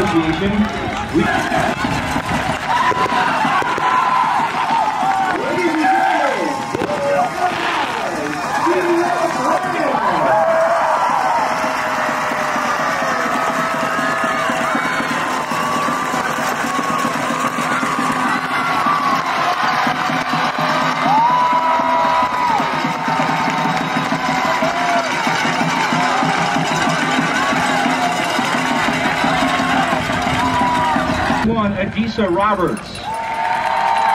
Association. We Roberts.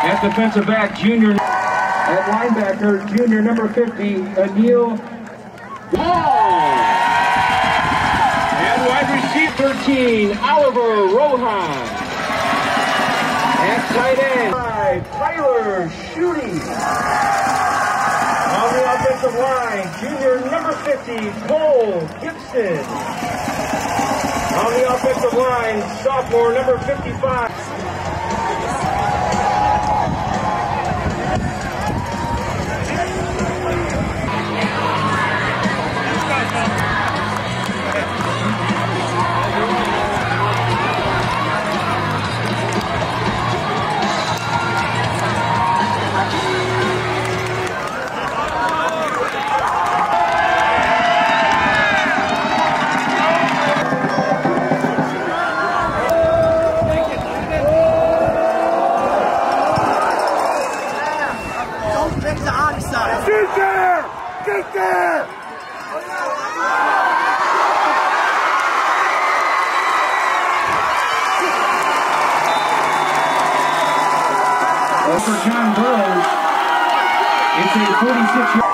At defensive back, junior. At linebacker, junior number 50, Anil. And wide receiver 13, Oliver Rohan. At tight end, Tyler Shooty. On the offensive line, junior number 50, Cole Gibson. On the offensive line, sophomore number 55. For John Burroughs, it's a 46 46-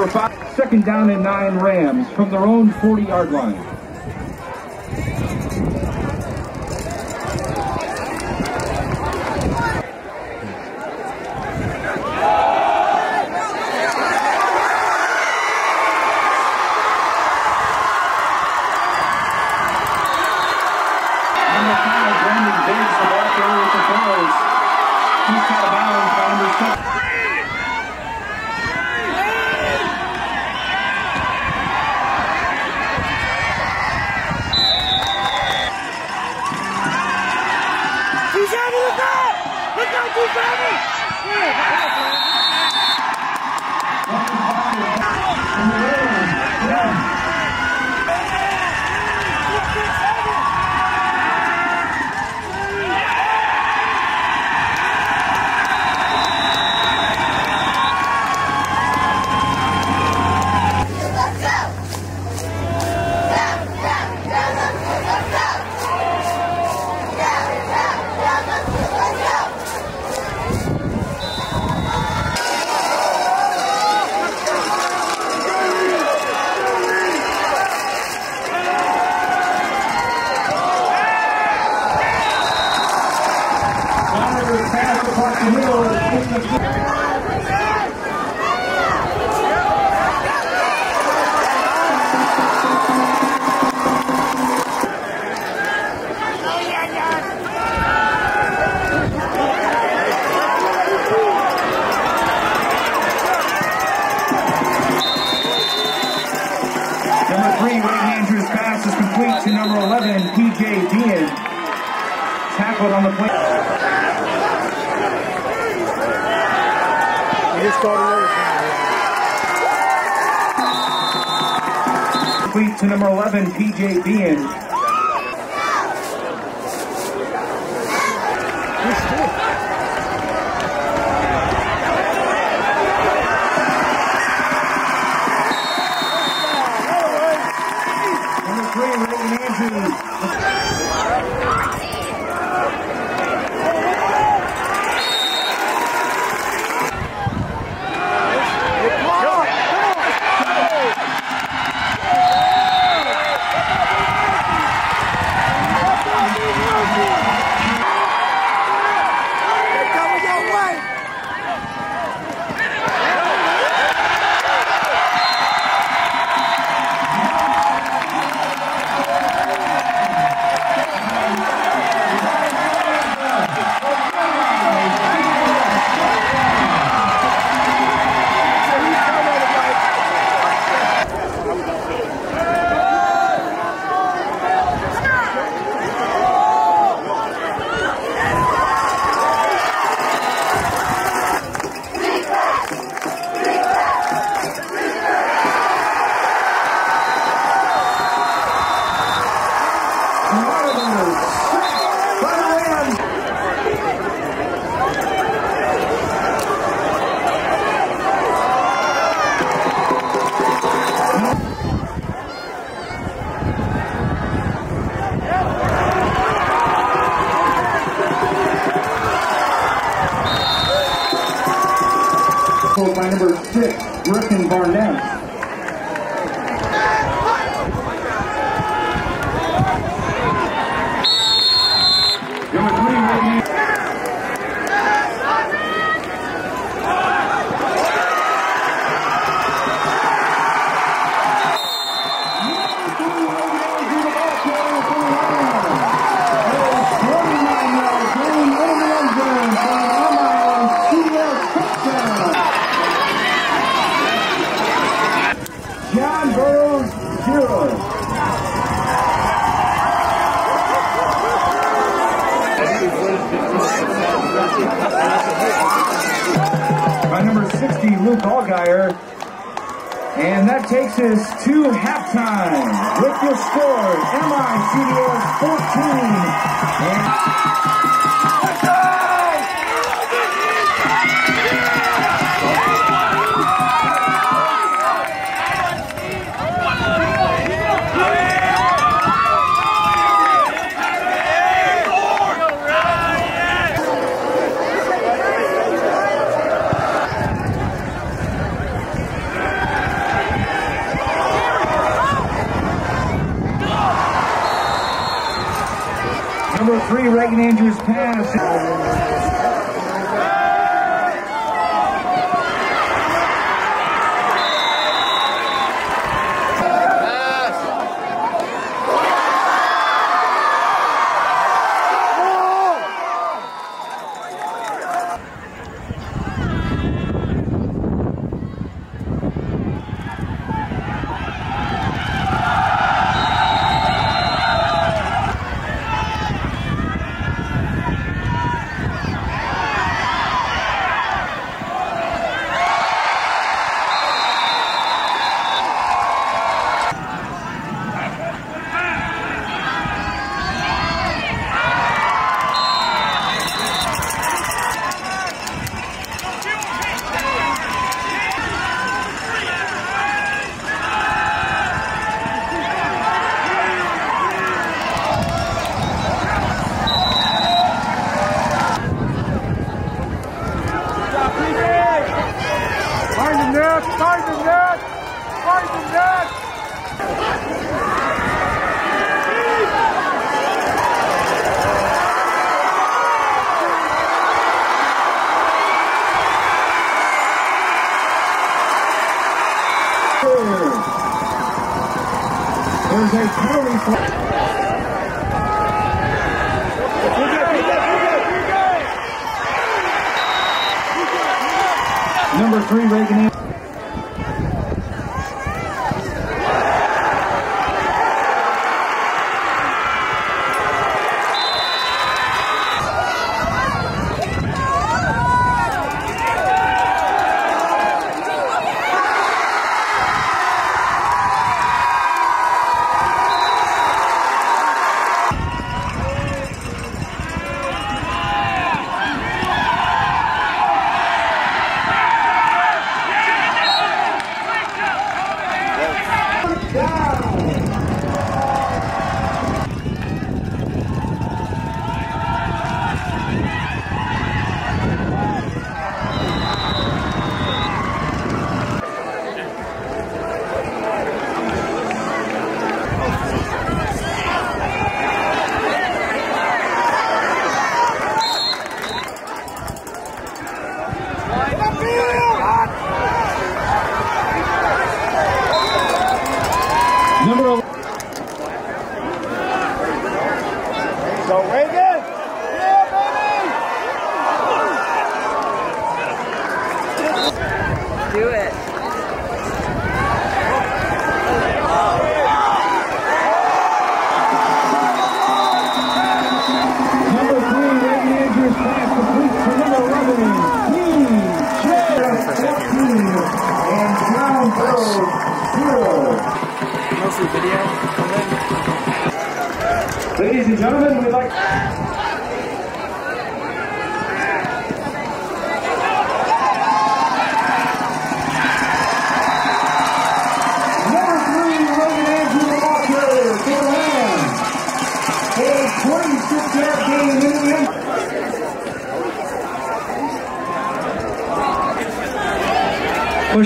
Number five, second down and nine Rams from their own 40 yard line. Number 11, PJ Behan. Tackled on the play. He just called another. Complete to number 11, PJ Behan. Number three, Reagan Andrews. They're coming your way. Marvelous. By the Rams. By number six, Griffin Barnett. Number three, Whitney. John Burroughs, zero. By number 60, Luke Allgaier. And that takes us to halftime with your score, MI CDS 14 and Clayton Andrews pass. three Reagan Number one.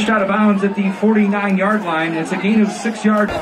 pushed out of bounds at the 49 yard line. It's a gain of six yards.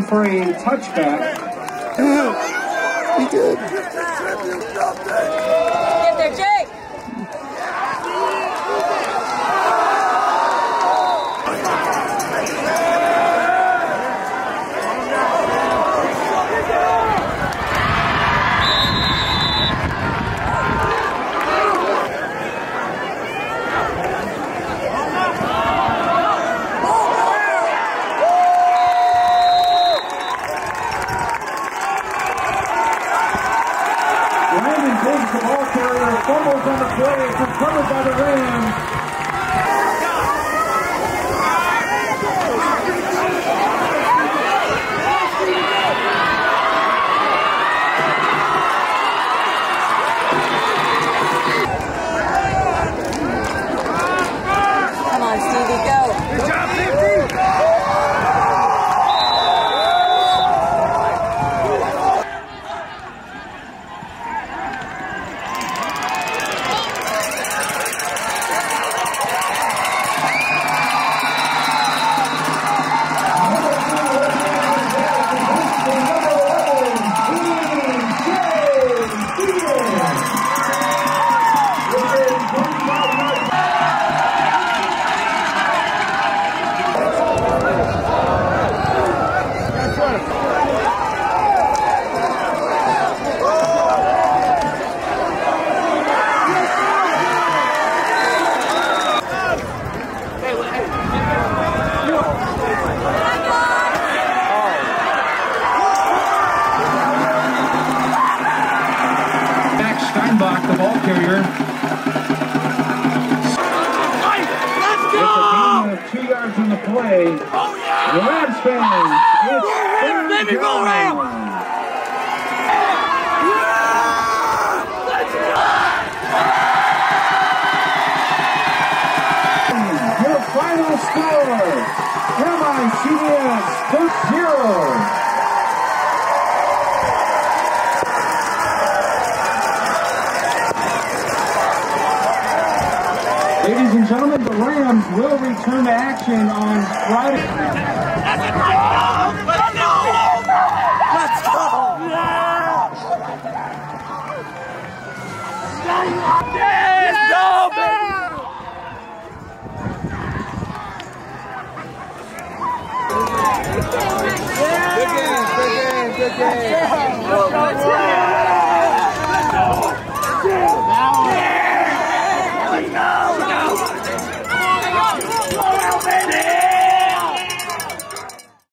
For a touchback. He did. Get there, Jake. Landon takes the ball carrier, it's recovered by the Rams. Steinbach, the ball carrier. It's a gain of two yards on the play. Oh, yeah! Rams fans, it's third baby, go down. Your final score, MICDS 0. Ladies and gentlemen, the Rams will return to action on Friday. Let's go, baby. Good game, good game, good game.